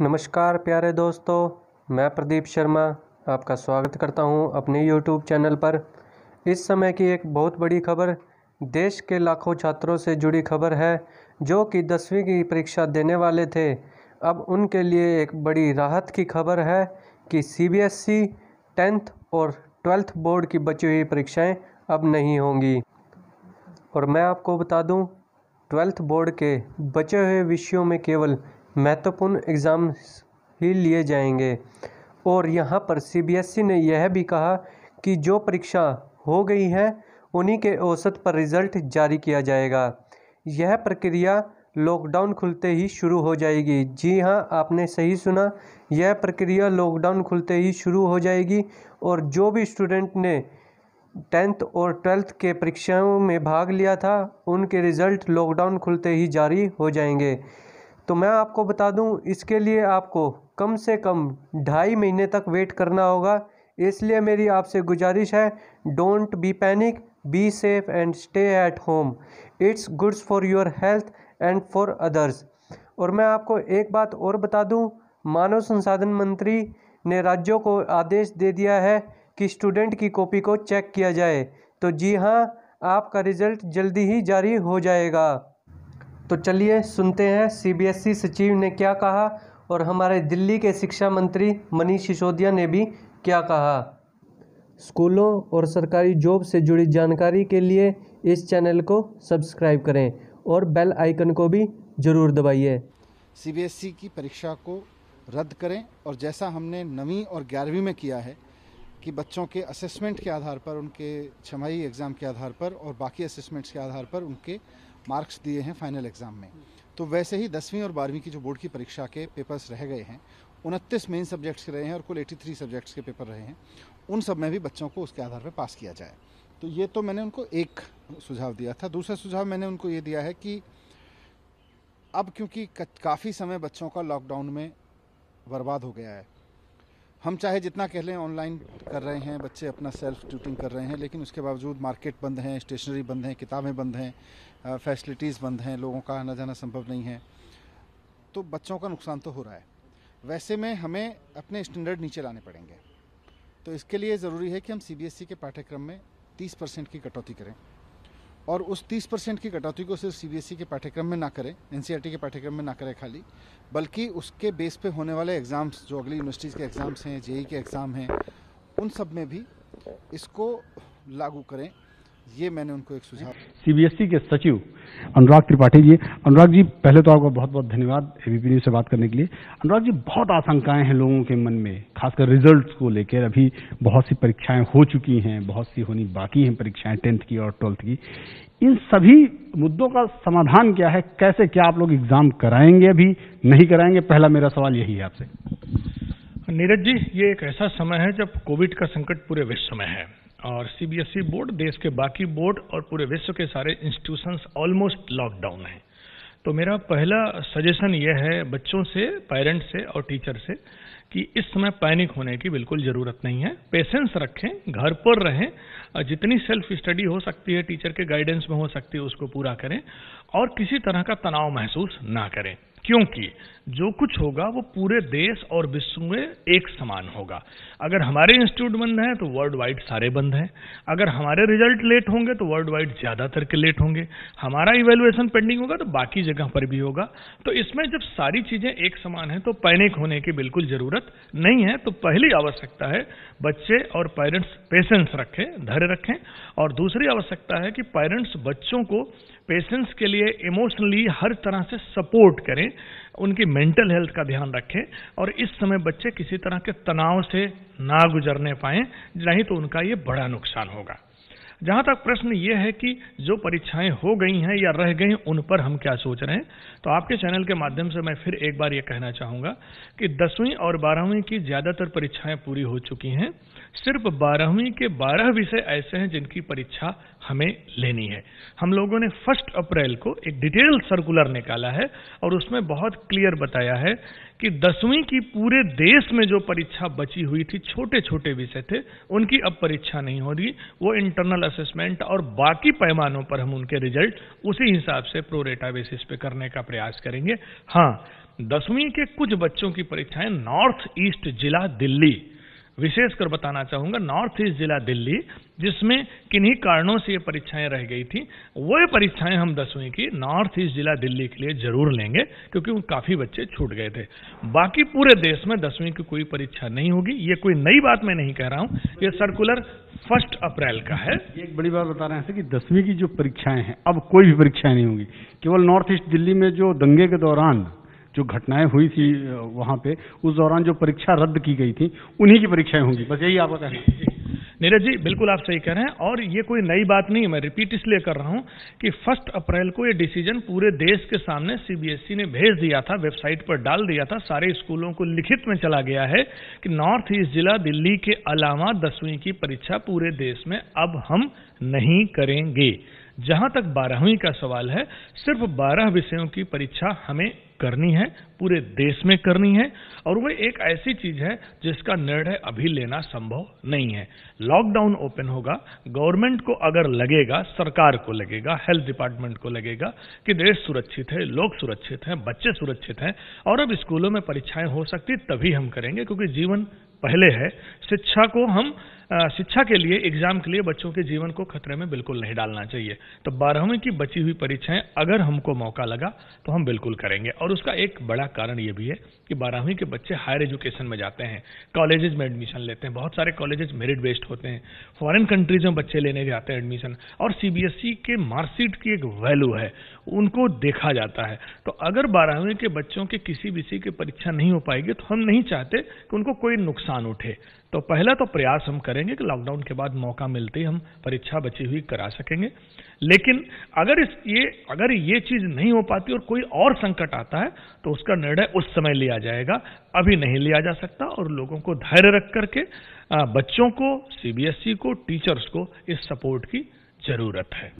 नमस्कार प्यारे दोस्तों, मैं प्रदीप शर्मा आपका स्वागत करता हूँ अपने यूट्यूब चैनल पर। इस समय की एक बहुत बड़ी खबर देश के लाखों छात्रों से जुड़ी खबर है, जो कि दसवीं की परीक्षा देने वाले थे। अब उनके लिए एक बड़ी राहत की खबर है कि C B S CBSE tenth और ट्वेल्थ बोर्ड की बची हुई परीक्षाएँ अब नहीं होंगी। और मैं आपको बता दूँ, ट्वेल्थ बोर्ड के बचे हुए विषयों में केवल महत्वपूर्ण एग्ज़ाम्स ही लिए जाएँगे। और यहाँ पर सीबीएसई ने यह भी कहा कि जो परीक्षा हो गई है, उन्हीं के औसत पर रिज़ल्ट जारी किया जाएगा। यह प्रक्रिया लॉकडाउन खुलते ही शुरू हो जाएगी। जी हाँ आपने सही सुना। यह प्रक्रिया लॉकडाउन खुलते ही शुरू हो जाएगी। और जो भी स्टूडेंट ने टेंथ और ट्वेल्थ के परीक्षाओं में भाग लिया था, उनके रिज़ल्ट लॉकडाउन खुलते ही जारी हो जाएँगे। तो मैं आपको बता दूँ, इसके लिए आपको कम से कम ढाई महीने तक वेट करना होगा। इसलिए मेरी आपसे गुजारिश है, don't be panic, be safe and stay at home. It's goods for your health and for others. और मैं आपको एक बात और बता दूँ, मानव संसाधन मंत्री ने राज्यों को आदेश दे दिया है कि स्टूडेंट की कॉपी को चेक किया जाए। तो जी हाँ आपका रिज़ल्ट जल्दी ही जारी हो जाएगा। तो चलिए सुनते हैं सीबीएसई सचिव ने क्या कहा और हमारे दिल्ली के शिक्षा मंत्री मनीष सिसोदिया ने भी क्या कहा। स्कूलों और सरकारी जॉब से जुड़ी जानकारी के लिए इस चैनल को सब्सक्राइब करें और बेल आइकन को भी ज़रूर दबाइए। सीबीएसई की परीक्षा को रद्द करें और जैसा हमने नवीं और ग्यारहवीं में किया है कि बच्चों के असेसमेंट के आधार पर, उनके छमाही एग्ज़ाम के आधार पर और बाकी असेसमेंट्स के आधार पर उनके मार्क्स दिए हैं फाइनल एग्ज़ाम में। तो वैसे ही दसवीं और बारहवीं की जो बोर्ड की परीक्षा के पेपर्स रह गए हैं, उनतीस मेन सब्जेक्ट्स के रहे हैं और कुल 83 सब्जेक्ट्स के पेपर रहे हैं। उन सब में भी बच्चों को उसके आधार पर पास किया जाए। तो ये तो मैंने उनको एक सुझाव दिया था। दूसरा सुझाव मैंने उनको ये दिया है कि अब क्योंकि काफ़ी समय बच्चों का लॉकडाउन में बर्बाद हो गया है हम चाहे जितना कह लें ऑनलाइन कर रहे हैं, बच्चे अपना सेल्फ ट्यूटिंग कर रहे हैं, लेकिन उसके बावजूद मार्केट बंद हैं स्टेशनरी बंद हैं, किताबें बंद हैं फैसिलिटीज़ बंद हैं, लोगों का आना जाना संभव नहीं है तो बच्चों का नुकसान तो हो रहा है। वैसे में हमें अपने स्टैंडर्ड नीचे लाने पड़ेंगे। तो इसके लिए ज़रूरी है कि हम सीबीएसई के पाठ्यक्रम में तीस परसेंट की कटौती करें। और उस 30 परसेंट की कटौती को सिर्फ़ सीबीएसई के पाठ्यक्रम में ना करें एनसीईआरटी के पाठ्यक्रम में ना करें खाली, बल्कि उसके बेस पे होने वाले एग्ज़ाम्स जो अगली यूनिवर्सिटीज़ के एग्ज़ाम्स हैं जेई के एग्ज़ाम हैं, उन सब में भी इसको लागू करें। ये मैंने उनको एक सुझाव सीबीएसई के सचिव अनुराग त्रिपाठी जी अनुराग जी पहले तो आपका बहुत बहुत धन्यवाद एबीपी न्यूज़ से बात करने के लिए। अनुराग जी बहुत आशंकाएँ हैं लोगों के मन में खासकर रिजल्ट्स को लेकर। अभी बहुत सी परीक्षाएँ हो चुकी हैं बहुत सी होनी बाकी हैं परीक्षाएँ टेंथ की और ट्वेल्थ की। इन सभी मुद्दों का समाधान क्या है? कैसे क्या आप लोग एग्ज़ाम कराएँगे अभी? नहीं कराएँगे? पहला मेरा सवाल यही है आपसे। नीरज जी ये एक ऐसा समय है जब कोविड का संकट पूरे विश्व में है। और सीबीएसई बोर्ड देश के बाकी बोर्ड और पूरे विश्व के सारे इंस्टीट्यूशंस ऑलमोस्ट लॉकडाउन हैं। तो मेरा पहला सजेशन यह है बच्चों से पेरेंट्स से और टीचर से कि इस समय पैनिक होने की बिल्कुल ज़रूरत नहीं है। पेशेंस रखें, घर पर रहें जितनी सेल्फ स्टडी हो सकती है टीचर के गाइडेंस में हो सकती है, उसको पूरा करें और किसी तरह का तनाव महसूस ना करें। क्योंकि जो कुछ होगा वो पूरे देश और विश्व में एक समान होगा। अगर हमारे इंस्टीट्यूट बंद हैं तो वर्ल्ड वाइड सारे बंद हैं। अगर हमारे रिज़ल्ट लेट होंगे तो वर्ल्ड वाइड ज़्यादातर के लेट होंगे। हमारा इवेल्युएशन पेंडिंग होगा तो बाकी जगह पर भी होगा। तो इसमें जब सारी चीज़ें एक समान है तो पैनिक होने की बिल्कुल ज़रूरत नहीं है। तो पहली आवश्यकता है, बच्चे और पेरेंट्स पेशेंस रखें, धैर्य रखें। और दूसरी आवश्यकता है कि पेरेंट्स बच्चों को पेशेंस के लिए इमोशनली हर तरह से सपोर्ट करें। उनकी मेंटल हेल्थ का ध्यान रखें और इस समय बच्चे किसी तरह के तनाव से ना गुजरने पाए, नहीं तो उनका ये बड़ा नुकसान होगा। जहाँ तक प्रश्न ये है कि जो परीक्षाएँ हो गई हैं या रह गई उन पर हम क्या सोच रहे हैं? तो आपके चैनल के माध्यम से मैं फिर एक बार ये कहना चाहूँगा कि दसवीं और बारहवीं की ज़्यादातर परीक्षाएँ पूरी हो चुकी हैं। सिर्फ़ बारहवीं के बारह विषय ऐसे हैं जिनकी परीक्षा हमें लेनी है। हम लोगों ने फ़र्स्ट अप्रैल को एक डिटेल सर्कुलर निकाला है और उसमें बहुत क्लियर बताया है कि दसवीं की पूरे देश में जो परीक्षा बची हुई थी छोटे छोटे विषय थे, उनकी अब परीक्षा नहीं हो रही। वो इंटरनल असेसमेंट और बाकी पैमानों पर हम उनके रिज़ल्ट उसी हिसाब से प्रोरेटा बेसिस पे करने का प्रयास करेंगे। हाँ दसवीं के कुछ बच्चों की परीक्षाएँ नॉर्थ ईस्ट जिला दिल्ली विशेषकर बताना चाहूँगा, नॉर्थ ईस्ट जिला दिल्ली, जिसमें किन्हीं कारणों से ये परीक्षाएँ रह गई थी, वो परीक्षाएँ हम दसवीं की नॉर्थ ईस्ट जिला दिल्ली के लिए ज़रूर लेंगे, क्योंकि वो काफ़ी बच्चे छूट गए थे। बाकी पूरे देश में दसवीं की कोई परीक्षा नहीं होगी, ये कोई नई बात मैं नहीं कह रहा हूँ, ये सर्कुलर फ़र्स्ट अप्रैल का है। एक बड़ी बात बता रहे हैं कि दसवीं की जो परीक्षाएँ हैं, अब कोई भी परीक्षाएँ नहीं होंगी। केवल नॉर्थ ईस्ट दिल्ली में जो दंगे के दौरान जो घटनाएँ हुई थी वहाँ पे, उस दौरान जो परीक्षा रद्द की गई थी, उन्हीं की परीक्षाएँ होंगी। बस यही आपका कहना नीरज जी, बिल्कुल आप सही कह रहे हैं, और ये कोई नई बात नहीं है, मैं रिपीट इसलिए कर रहा हूँ कि फ़र्स्ट अप्रैल को ये डिसीज़न पूरे देश के सामने सीबीएसई ने भेज दिया था वेबसाइट पर डाल दिया था, सारे स्कूलों को लिखित में चला गया है कि नॉर्थ ईस्ट जिला दिल्ली के अलावा दसवीं की परीक्षा पूरे देश में अब हम नहीं करेंगे। जहाँ तक बारहवीं का सवाल है, सिर्फ़ बारह विषयों की परीक्षा हमें करनी है, पूरे देश में करनी है, और वह एक ऐसी चीज़ है जिसका निर्णय अभी लेना संभव नहीं है। लॉकडाउन ओपन होगा गवर्नमेंट को अगर लगेगा, सरकार को लगेगा हेल्थ डिपार्टमेंट को लगेगा कि देश सुरक्षित है, लोग सुरक्षित हैं, बच्चे सुरक्षित हैं, और अब स्कूलों में परीक्षाएँ हो सकती तभी हम करेंगे, क्योंकि जीवन पहले है, शिक्षा को हम शिक्षा के लिए एग्ज़ाम के लिए बच्चों के जीवन को खतरे में बिल्कुल नहीं डालना चाहिए। तो बारहवीं की बची हुई परीक्षाएँ अगर हमको मौका लगा तो हम बिल्कुल करेंगे। और उसका एक बड़ा कारण यह भी है कि बारहवीं के बच्चे हायर एजुकेशन में जाते हैं कॉलेजेस में एडमिशन लेते हैं, बहुत सारे कॉलेजेस मेरिट बेस्ड होते हैं फॉरेन कंट्रीज़ में बच्चे लेने जाते हैं एडमिशन और सीबीएसई के मार्कशीट की एक वैल्यू है, उनको देखा जाता है। तो अगर बारहवीं के बच्चों के किसी विषय की परीक्षा नहीं हो पाएगी तो हम नहीं चाहते कि उनको कोई नुकसान उठे। तो पहला तो प्रयास हम करेंगे कि लॉकडाउन के बाद मौका मिलते ही हम परीक्षा बची हुई करा सकेंगे। लेकिन अगर इस ये, अगर ये चीज़ नहीं हो पाती और कोई और संकट आता है तो उसका निर्णय उस समय लिया जाएगा। अभी नहीं लिया जा सकता और लोगों को धैर्य रख करके बच्चों को सीबीएसई को टीचर्स को इस सपोर्ट की ज़रूरत है।